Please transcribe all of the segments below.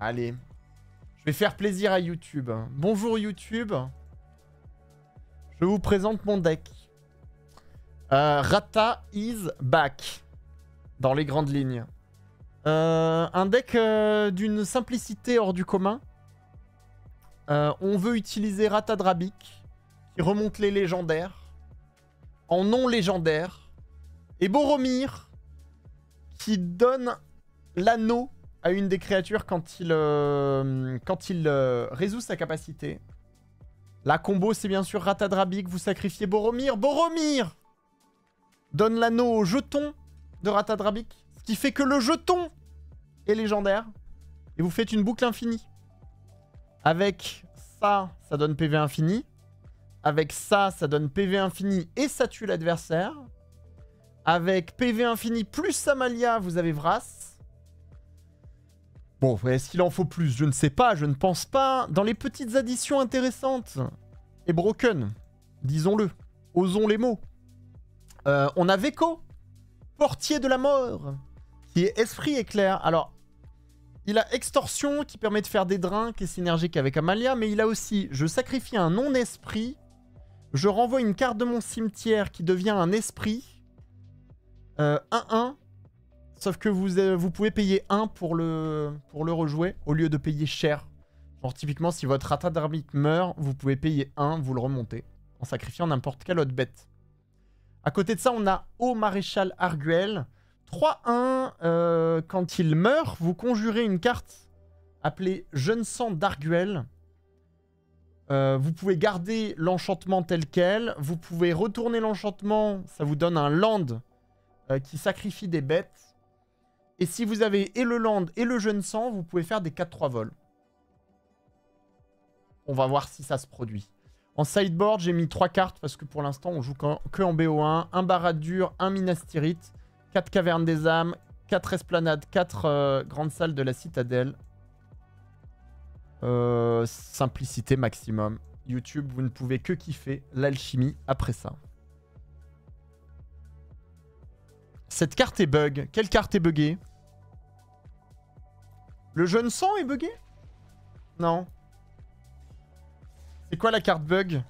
Allez. Je vais faire plaisir à YouTube. Bonjour YouTube. Je vous présente mon deck. Euh, Rata is back. Dans les grandes lignes. Euh, un deck euh, d'une simplicité hors du commun. On veut utiliser Rata Drabik, qui remonte les légendaires. En non légendaire. Et Boromir, qui donne l'anneau à une des créatures quand il, euh, euh, résout sa capacité. La combo, c'est bien sûr Ratadrabik, vous sacrifiez Boromir. Boromir donne l'anneau au jeton de Ratadrabik, ce qui fait que le jeton est légendaire. Et vous faites une boucle infinie. Avec ça, ça donne PV infini. Avec ça, ça donne PV infini et ça tue l'adversaire. Avec PV infini plus Samalia, vous avez Vras. Bon, est-ce qu'il en faut plus? Je ne sais pas, je ne pense pas. Dans les petites additions intéressantes et broken, disons-le, osons les mots. Euh, on a Veko, portier de la mort, qui est esprit éclair. Alors, il a extorsion qui permet de faire des drains, qui est synergique avec Amalia, mais il a aussi je sacrifie un non-esprit, je renvoie une carte de mon cimetière qui devient un esprit. 1-1. Euh, sauf que vous, euh, pouvez payer 1 pour le, rejouer au lieu de payer cher. Genre typiquement si votre Rata d'arbitre meurt, vous pouvez payer 1, vous le remontez. En sacrifiant n'importe quelle autre bête. À côté de ça, on a Au Maréchal Arguel. 3-1, euh, quand il meurt, vous conjurez une carte appelée Jeune sang d'Arguel. Euh, vous pouvez garder l'enchantement tel quel. Vous pouvez retourner l'enchantement. Ça vous donne un land qui sacrifie des bêtes. Et si vous avez et le land et le jeune sang, vous pouvez faire des 4-3 vols. On va voir si ça se produit. En sideboard, j'ai mis 3 cartes parce que pour l'instant, on joue que en BO1. Un Baradur, un Minas Tirith, 4 Cavernes des âmes, 4 Esplanades, 4 euh, Grandes Salles de la Citadelle. Euh, simplicité maximum. YouTube, vous ne pouvez que kiffer l'alchimie après ça. Cette carte est bug. Quelle carte est buggée? Le jeune sang est buggé Non. C'est quoi la carte bug?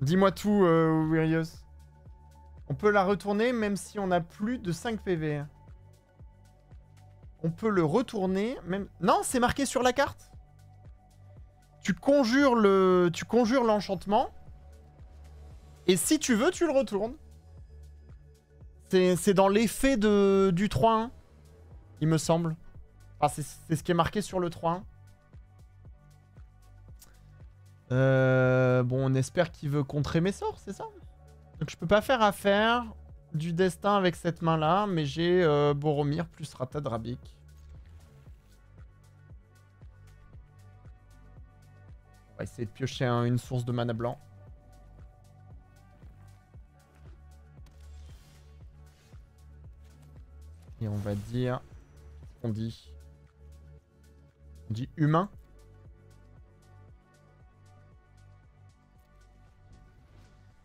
Dis-moi tout, euh, Wirius. On peut la retourner même si on a plus de 5 PV. On peut le retourner même... Non, c'est marqué sur la carte. Tu conjures le, tu conjures l'enchantement. Et si tu veux, tu le retournes. C'est dans l'effet du 3-1, il me semble. C'est ce qui est marqué sur le 3-1. Euh, bon, on espère qu'il veut contrer mes sorts, c'est ça? Donc je peux pas faire affaire du destin avec cette main-là, mais j'ai euh, Boromir plus Rata Drabik. On va essayer de piocher une source de mana blanc. Et on va dire... On dit... On dit humain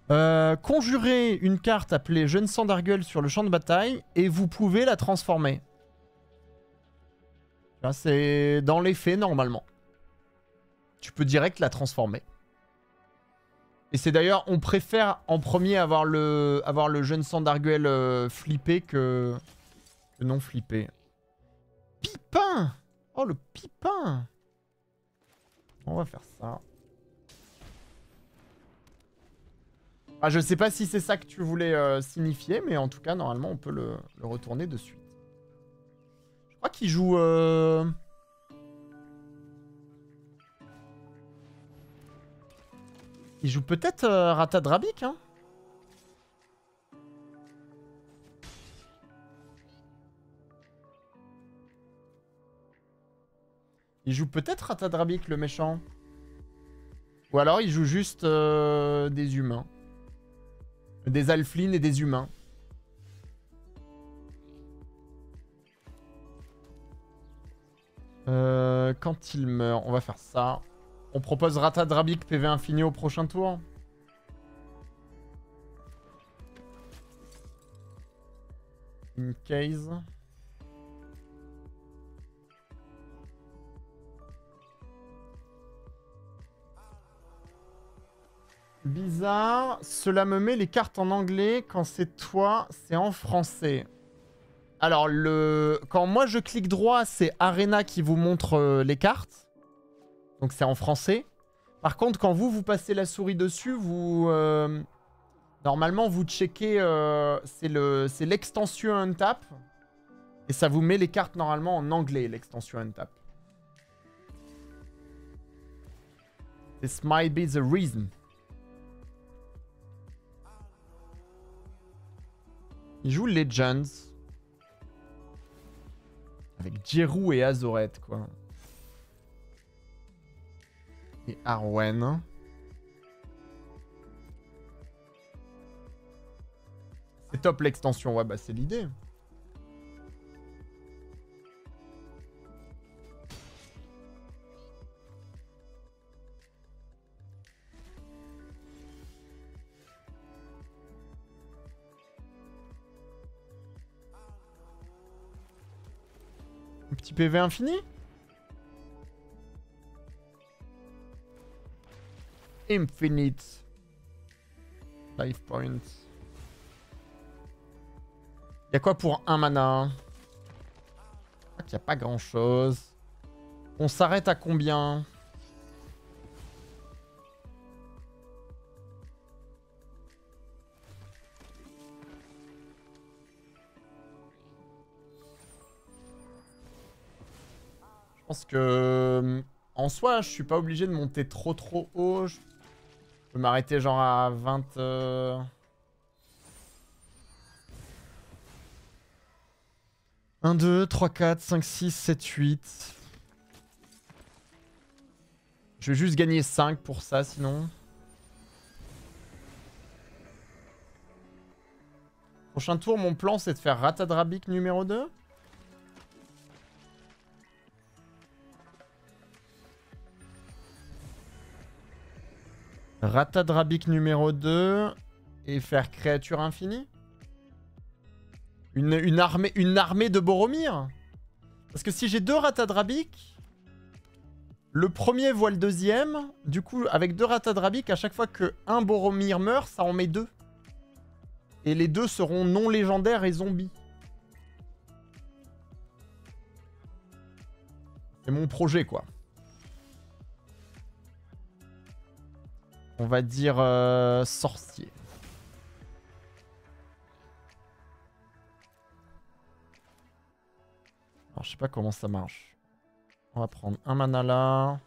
Euh, conjurez une carte appelée Jeune Sang d'Arguel sur le champ de bataille et vous pouvez la transformer. C'est dans les faits normalement. Tu peux direct la transformer. Et c'est d'ailleurs, on préfère en premier avoir le, avoir le Jeune Sang d'Arguel euh, flippé que, que non flippé. Pipin Oh le pipin On va faire ça. Ah, je sais pas si c'est ça que tu voulais euh, signifier, mais en tout cas, normalement, on peut le, retourner de suite. Je crois qu'il joue... Euh, il joue peut-être euh, Ratadrabik, hein? Il joue peut-être Ratadrabik, le méchant. Ou alors il joue juste des humains. Des alphlines et des humains. Euh, quand il meurt, on va faire ça. On propose Rata Drabik PV infini au prochain tour. In case. Bizarre. Cela me met les cartes en anglais. Quand c'est toi, c'est en français. Alors, le... quand moi je clique droit, c'est Arena qui vous montre euh, les cartes. Donc c'est en français. Par contre, quand vous, vous passez la souris dessus, vous... euh, Normalement, vous checkez... euh, c'est l'extension Untap. Et ça vous met les cartes normalement en anglais, l'extension Untap. This might be the reason. Il joue Legends. Avec Jeru et Azoret, quoi. Et Arwen. C'est top l'extension, ouais, bah c'est l'idée. PV infini Infinite. Life points. Y'a quoi pour un mana? Je pas grand chose. On s'arrête à combien? Pense que... En soi, je suis pas obligé de monter trop trop haut. Je peux m'arrêter genre à 20... euh, 1, 2, 3, 4, 5, 6, 7, 8. Je vais juste gagner 5 pour ça sinon. Prochain tour, mon plan c'est de faire Ratadrabik numéro 2. Ratadrabik numéro 2 et faire créature infinie une, armée, une armée de Boromir Parce que si j'ai deux Ratadrabik, le premier voit le deuxième. Du coup, avec deux Ratadrabik, à chaque fois que un Boromir meurt, ça en met deux. Et les deux seront non légendaires et zombies. C'est mon projet, quoi. On va dire euh, sorcier. Alors, je sais pas comment ça marche. On va prendre un mana là.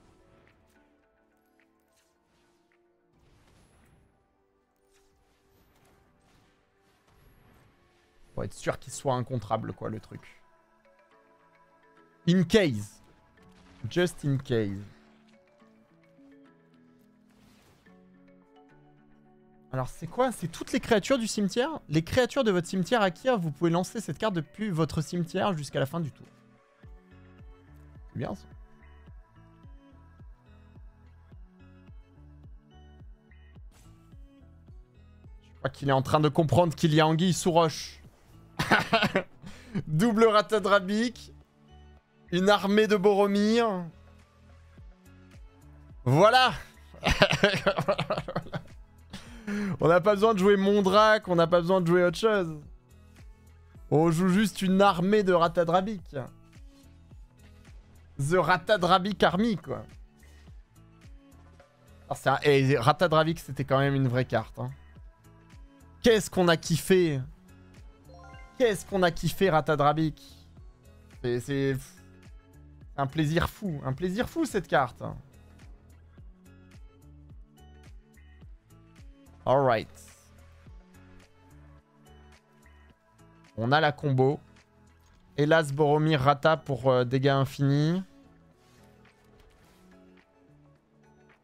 Pour être sûr qu'il soit incontrable, quoi, le truc. In case. Just in case. Alors c'est quoi? C'est toutes les créatures du cimetière? Les créatures de votre cimetière Akir, vous pouvez lancer cette carte depuis votre cimetière jusqu'à la fin du tour. C'est bien ça. Je crois qu'il est en train de comprendre qu'il y a anguille sous roche. Double ratadrabique. Une armée de Boromir. Voilà On n'a pas besoin de jouer Mondrak, on n'a pas besoin de jouer autre chose. On joue juste une armée de Ratadrabik. The Ratadrabik Army, quoi. C'est un... Et Ratadravik, c'était quand même une vraie carte. hein. Qu'est-ce qu'on a kiffé? Qu'est-ce qu'on a kiffé, Ratadravik C'est... C'est un plaisir fou. Un plaisir fou, cette carte. Alright. On a la combo. Hélas, Boromir Rata pour euh, dégâts infinis.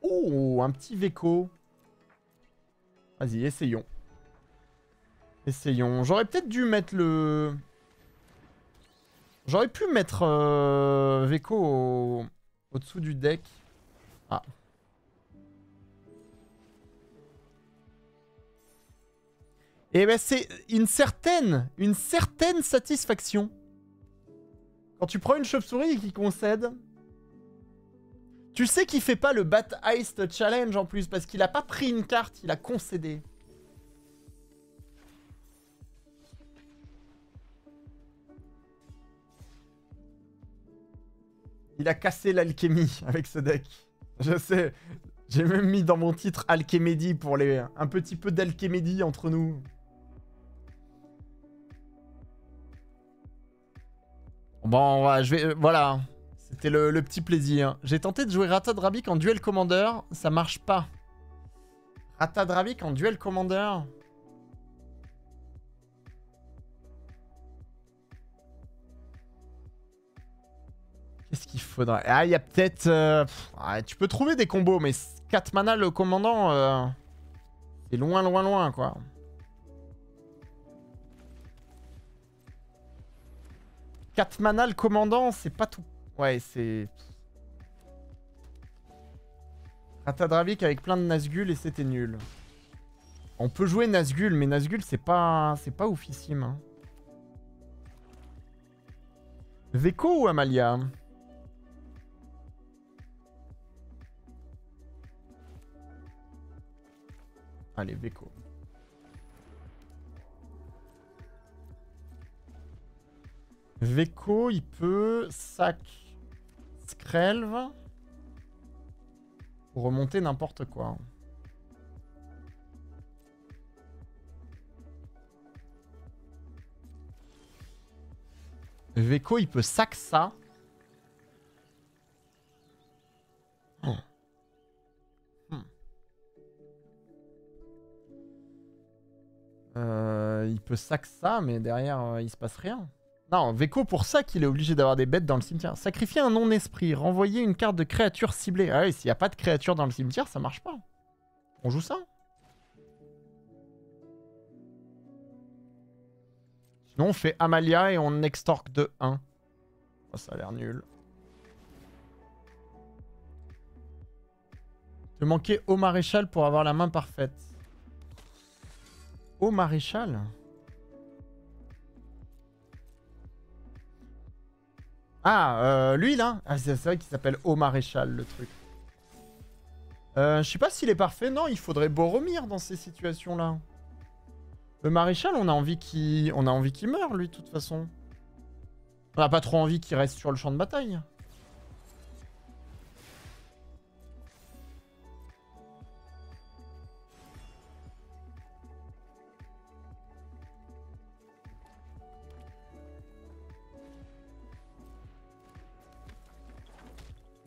Oh, un petit Veko. Vas-y, essayons. Essayons. J'aurais peut-être dû mettre le... J'aurais pu mettre euh, Veko au... au-dessous du deck. Ah. Et ben c'est une certaine, satisfaction. Quand tu prends une chauve-souris qui concède, Tu sais qu'il fait pas le Bat Heist Challenge en plus, parce qu'il a pas pris une carte, il a concédé. Il a cassé l'alchimie avec ce deck. Je sais. J'ai même mis dans mon titre Alchémédie pour les... un petit peu d'alchémédie entre nous. Bon, je vais... Euh, voilà. C'était le, petit plaisir. J'ai tenté de jouer Ratadravik en duel commander. Ça marche pas. Ratadravik en duel commander. Qu'est-ce qu'il faudrait? Ah, il y a peut-être... Euh, tu peux trouver des combos, mais 4 mana le commandant... Euh, c'est loin, loin, loin, quoi. « 4 mana le commandant, c'est pas tout... Ouais, c'est... Ratadravik avec plein de Nazgûl et c'était nul. On peut jouer Nazgûl, mais Nazgûl, c'est pas... C'est pas oufissime. Hein. Veko ou Amalia? Allez, Veko. Veko, il peut sac Skrelv pour remonter n'importe quoi. Veko, il peut sac ça. Euh, il peut sac ça, mais derrière, euh, il se passe rien. Non, Veko, pour ça qu'il est obligé d'avoir des bêtes dans le cimetière. Sacrifier un non-esprit, renvoyer une carte de créature ciblée. Ah oui, s'il n'y a pas de créature dans le cimetière, ça marche pas. On joue ça Sinon, on fait Amalia et on extorque de 1. ça a l'air nul. Te manquer au maréchal pour avoir la main parfaite. Au maréchal? Ah, euh, lui là ah, C'est vrai qu'il s'appelle Au maréchal le truc. Euh, je sais pas s'il est parfait. Non, il faudrait Boromir dans ces situations-là. Le maréchal, on a envie qu'il meure, lui, de toute façon. On n'a pas trop envie qu'il reste sur le champ de bataille.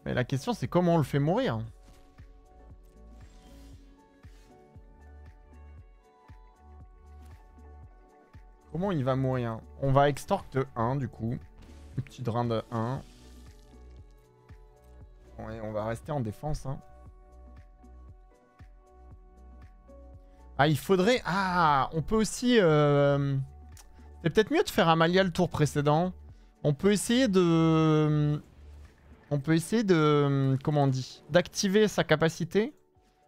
Mais la question, c'est comment on le fait mourir Comment il va mourir On va extorque de 1, du coup. Un petit drain de 1. on va rester en défense. Hein. Ah, il faudrait... Ah, on peut aussi... Euh, c'est peut-être mieux de faire Amalia le tour précédent. On peut essayer de on peut essayer de... Comment on dit D'activer sa capacité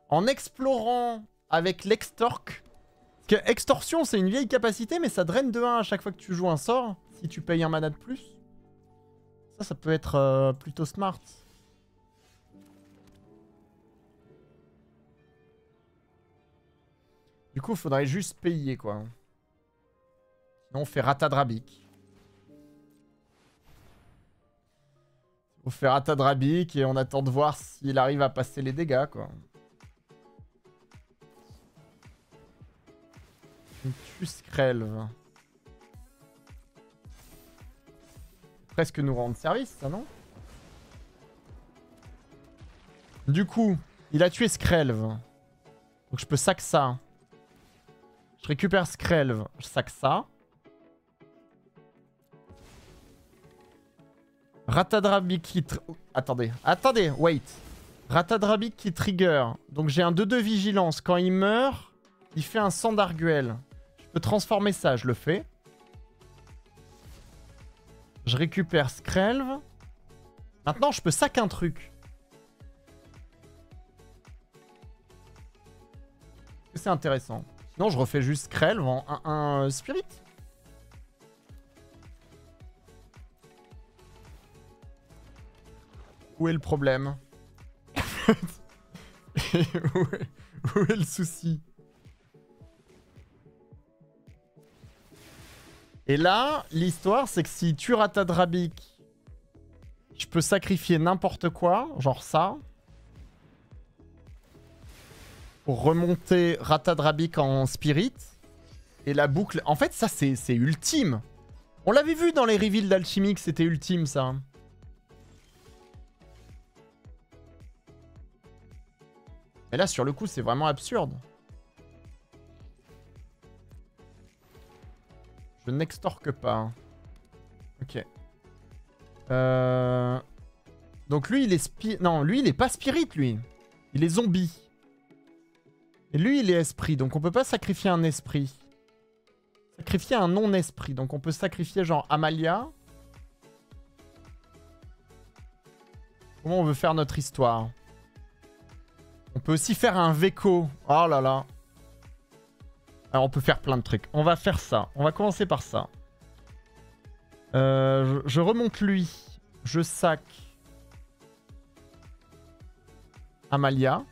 en explorant avec l'extorque. Parce que extorsion, c'est une vieille capacité, mais ça draine de 1 à chaque fois que tu joues un sort, si tu payes un mana de plus. Ça, ça peut être euh, plutôt smart. Du coup, il faudrait juste payer, quoi. Sinon, on fait Ratadrabik. On fait Ratadrabik et on attend de voir s'il arrive à passer les dégâts, quoi. Une Tuskrelv. Presque nous rendre service, ça, non? Du coup, il a tué Skrelv. Donc je peux sac ça. Je récupère Skrelv, je sac ça. Ratadrabik qui... Attendez, attendez, wait. Ratadrabik qui trigger. Donc j'ai un 2-2 vigilance. Quand il meurt, il fait un sang d'arguel. Je peux transformer ça, je le fais. Je récupère Skrelv. Maintenant, je peux sac un truc. C'est intéressant. Sinon, je refais juste Skrelv en 1 Spirit. Où est le problème où, est, le souci Et là, l'histoire, c'est que si tu Ratadrabik, je peux sacrifier n'importe quoi, genre ça, pour remonter Ratadrabik en spirit. Et la boucle... En fait, ça, c'est ultime. On l'avait vu dans les reveals d'Alchimique, c'était ultime, ça. Mais là, sur le coup, c'est vraiment absurde. Je n'extorque pas. Ok. Euh... Donc lui, il est spi... Non, lui, il est pas spirit, lui. Il est zombie. Et lui, il est esprit. Donc on peut pas sacrifier un esprit. Sacrifier un non-esprit. Donc on peut sacrifier genre Amalia. Comment on veut faire notre histoire? On peut aussi faire un Veko. Oh là là. Alors on peut faire plein de trucs. On va faire ça. On va commencer par ça. Euh, je, remonte lui. Je sac. Amalia.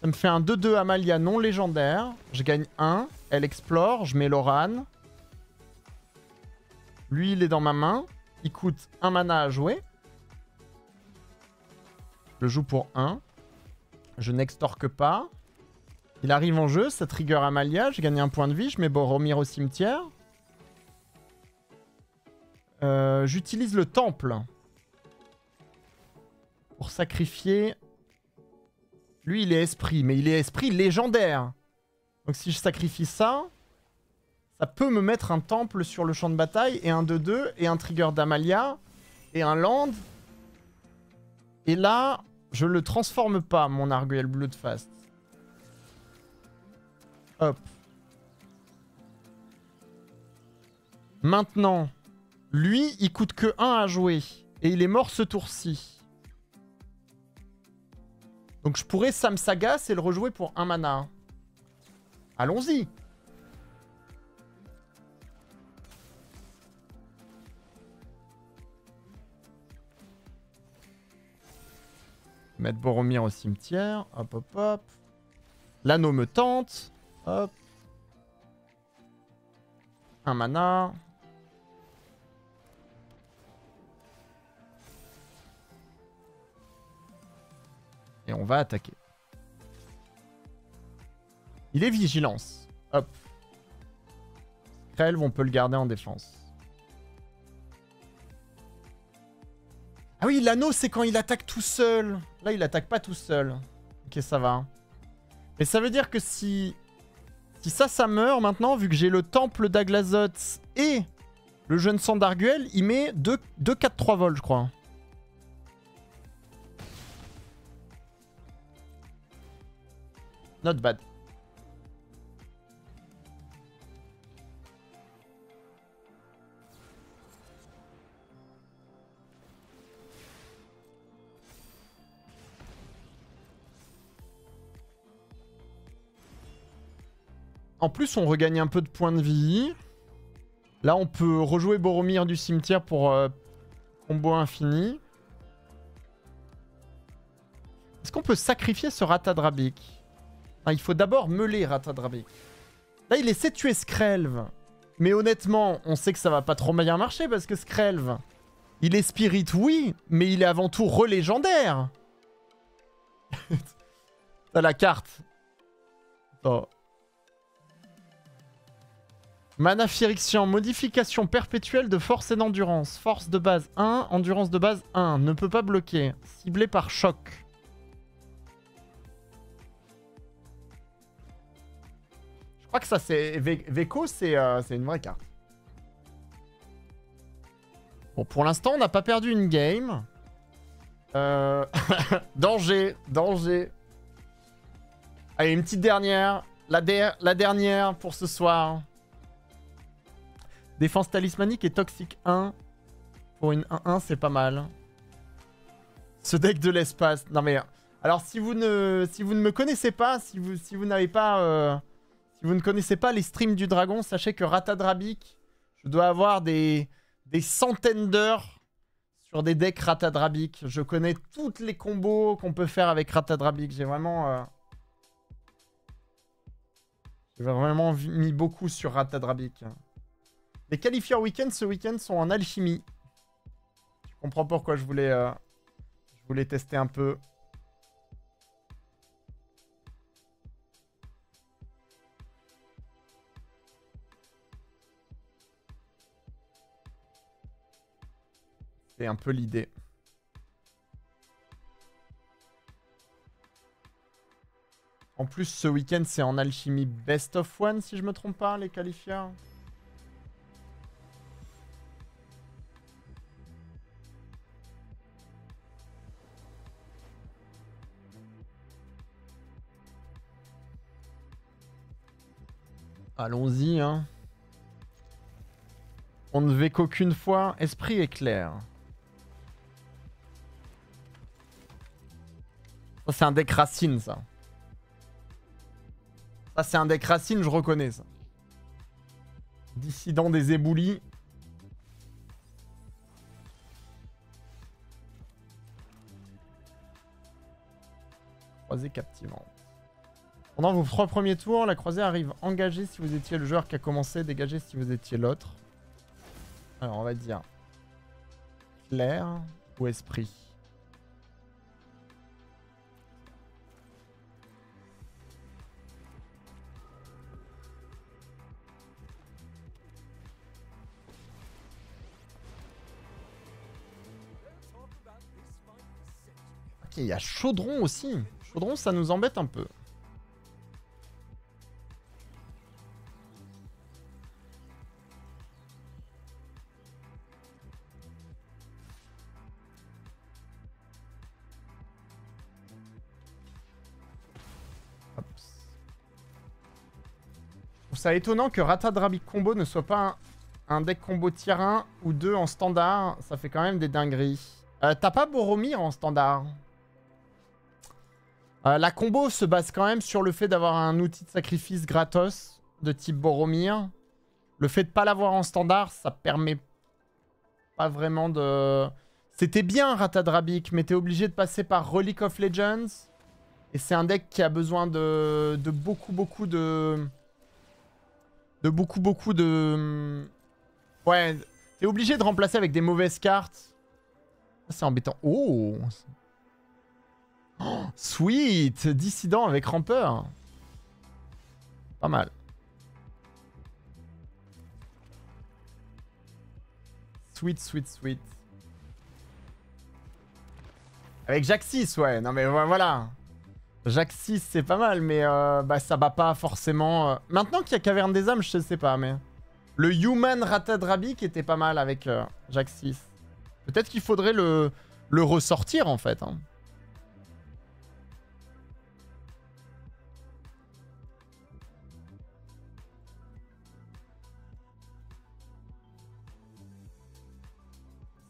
Ça me fait un 2-2 Amalia non légendaire. Je gagne 1. Elle explore. Je mets Loran. Lui, il est dans ma main. Il coûte 1 mana à jouer. Je le joue pour 1. Je n'extorque pas. Il arrive en jeu, ça trigger Amalia, je gagne un point de vie, je mets Boromir au cimetière. Euh, j'utilise le temple. Pour sacrifier... Lui, il est esprit, mais il est esprit légendaire. Donc si je sacrifie ça, ça peut me mettre un temple sur le champ de bataille, et un 2-2, et un trigger d'Amalia, et un land. Et là, je le transforme pas, mon Arguel Bloodfast. Hop. Maintenant, lui, il coûte que 1 à jouer. Et il est mort ce tour-ci. Donc je pourrais Sam Sagas et le rejouer pour 1 mana. Allons-y. Mettre Boromir au cimetière. Hop, hop, hop. L'anneau me tente. Hop. Un mana. Et on va attaquer. Il est vigilance. Hop. Krelv, on peut le garder en défense. Ah oui, l'anneau, c'est quand il attaque tout seul. Là, il attaque pas tout seul. Ok, ça va. Et ça veut dire que si si ça, ça meurt maintenant, vu que j'ai le temple d'Aglazoth et le jeune sang d'Arguel, il met 2, 2 4, 3 vols, je crois. Not bad. En plus, on regagne un peu de points de vie. Là, on peut rejouer Boromir du cimetière pour euh, combo infini. Est-ce qu'on peut sacrifier ce Ratadrabik ah, Il faut d'abord meuler Ratadrabik. Là, il essaie de tuer Skrelv. Mais honnêtement, on sait que ça va pas trop bien marcher parce que Skrelv, il est spirit, oui, mais il est avant tout relégendaire. T'as la carte. Oh. Mana modification perpétuelle de force et d'endurance. Force de base 1, endurance de base 1. Ne peut pas bloquer. Ciblé par choc. Je crois que ça c'est... Veko euh, c'est une vraie carte. Bon, pour l'instant, on n'a pas perdu une game. Euh... danger, danger. Allez, une petite dernière. La dernière pour ce soir. Défense talismanique et toxique 1. Pour une 1-1, c'est pas mal. Ce deck de l'espace. Non mais... Alors si vous ne, si vous ne me connaissez pas, si vous, si vous n'avez pas... Euh, si vous ne connaissez pas les streams du dragon, sachez que Ratadrabik, je dois avoir des, des centaines d'heures sur des decks Ratadrabik. Je connais toutes les combos qu'on peut faire avec Ratadrabik. J'ai vraiment... euh, J'ai vraiment mis beaucoup sur Ratadrabik. Les qualifieurs week-end ce week-end sont en alchimie. Je comprends pourquoi je voulais, euh, je voulais tester un peu. C'est un peu l'idée. En plus, ce week-end, c'est en alchimie best of one, si je me trompe pas, les qualifieurs. Allons-y, hein. On ne fait qu'aucune fois. Esprit éclair. Ça, c'est un deck racine, ça. Ça, c'est un deck racine, je reconnais ça. Dissident des éboulis. Croisée captivante. Pendant vos trois premiers tours, la croisée arrive engagée si vous étiez le joueur qui a commencé, dégagée si vous étiez l'autre. Alors, on va dire clair ou esprit. Ok, il y a Chaudron aussi. Chaudron, ça nous embête un peu. Trouve ça étonnant que Ratadrabic combo ne soit pas un, deck combo tier 1 ou 2 en standard. Ça fait quand même des dingueries. Euh, T'as pas Boromir en standard Euh, La combo se base quand même sur le fait d'avoir un outil de sacrifice gratos de type Boromir. Le fait de pas l'avoir en standard, ça permet pas vraiment de... C'était bien Ratadrabic, mais t'es obligé de passer par Relic of Legends. Et c'est un deck qui a besoin de beaucoup, beaucoup de... De beaucoup, beaucoup de... Ouais, t'es obligé de remplacer avec des mauvaises cartes. C'est embêtant. Oh, Oh, Sweet Dissident avec rampeur. Pas mal. Sweet, sweet, sweet. Avec 6, ouais. Non mais vo- voilà. Jack 6, c'est pas mal, mais euh, bah, ça bat pas forcément... euh. Maintenant qu'il y a Caverne des âmes, je sais pas, mais... Le Human Ratadrabi qui était pas mal avec euh, Jack 6. Peut-être qu'il faudrait le, le ressortir, en fait. hein.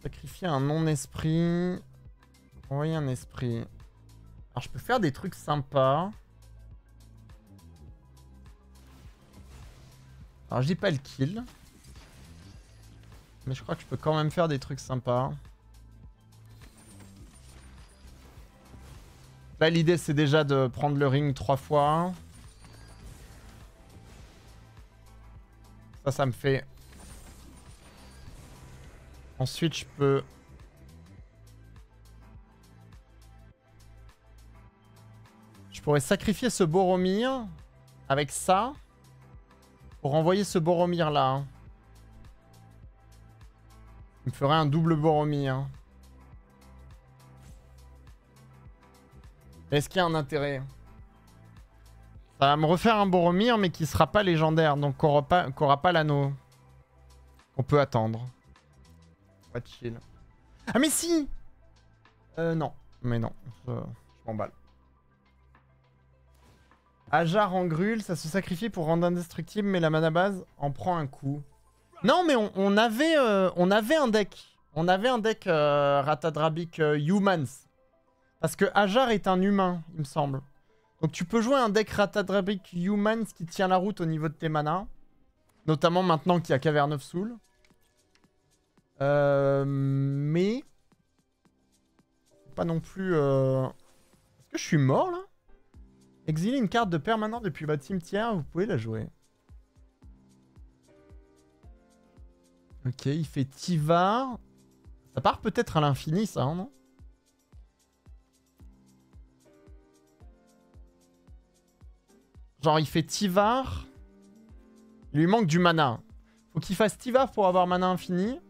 Sacrifier un non-esprit. Envoyer un esprit. Alors, je peux faire des trucs sympas. Alors, dis pas le kill. Mais je crois que je peux quand même faire des trucs sympas. Là, l'idée, c'est déjà de prendre le ring trois fois. Ça, ça me fait... Ensuite, je peux... pourrais sacrifier ce Boromir avec ça pour envoyer ce Boromir là. hein. Il me ferait un double Boromir. Est-ce qu'il y a un intérêt? Ça va me refaire un Boromir mais qui sera pas légendaire, donc qu'on aura pas, l'anneau. On peut attendre. Pas de chill. Ah mais si Euh non. Mais non. Je m'emballe. Ajar en grul, ça se sacrifie pour rendre indestructible, mais la mana base en prend un coup. Non, mais on, euh, avait un deck. On avait un deck euh, Ratadrabic euh, Humans. Parce que Ajar est un humain, il me semble. Donc tu peux jouer un deck Ratadrabic Humans qui tient la route au niveau de tes manas. Notamment maintenant qu'il y a Cavern of Soul. Mais pas non plus... Est-ce que je suis mort, là? Exiler une carte de permanent depuis votre cimetière, vous pouvez la jouer. Ok, il fait Tivar. Ça part peut-être à l'infini, ça, hein, non? Genre, il fait Tivar. Il lui manque du mana. Faut qu'il fasse Tivar pour avoir mana infini.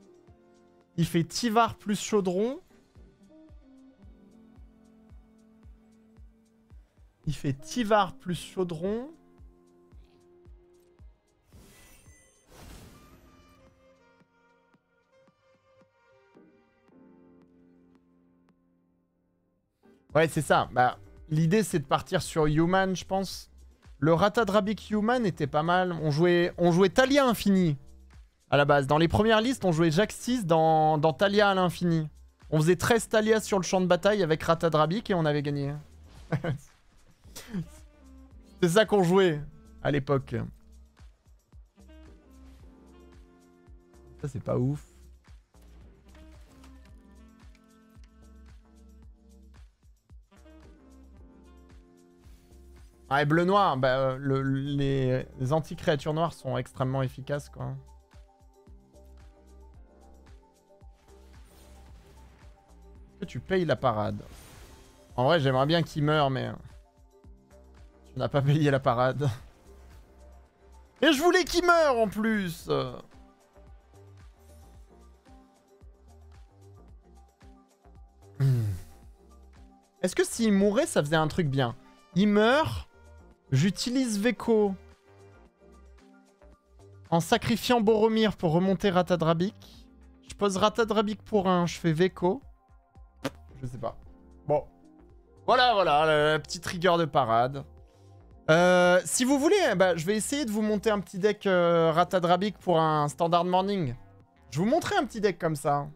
Il fait Tivar plus Chaudron. Il fait Tivar plus Chaudron. Ouais, c'est ça. Bah, L'idée, c'est de partir sur Human, je pense. Le Ratadrabic Human était pas mal. On jouait, on Talia Infini à la base. Dans les premières listes, on jouait Jack 6 dans, dans Talia à l'infini. On faisait 13 Talia sur le champ de bataille avec Ratadrabic et on avait gagné. c'est ça qu'on jouait à l'époque. Ça, c'est pas ouf. Ah, et bleu-noir, bah, euh, le- les, les anti-créatures noires sont extrêmement efficaces, quoi. Que tu payes la parade? En vrai, j'aimerais bien qu'il meure, mais... Tu n'as pas payé la parade. Et je voulais qu'il meure, en plus Hmm. Est-ce que s'il mourait, ça faisait un truc bien? Il meurt... J'utilise Veko en sacrifiant Boromir pour remonter Ratadrabik. Je pose Ratadrabik pour un, je fais Veko. Je sais pas. Bon. Voilà, voilà, la, la petite de parade. Euh, si vous voulez, bah, je vais essayer de vous monter un petit deck euh, Ratadrabik pour un standard morning. Je vous montrerai un petit deck comme ça.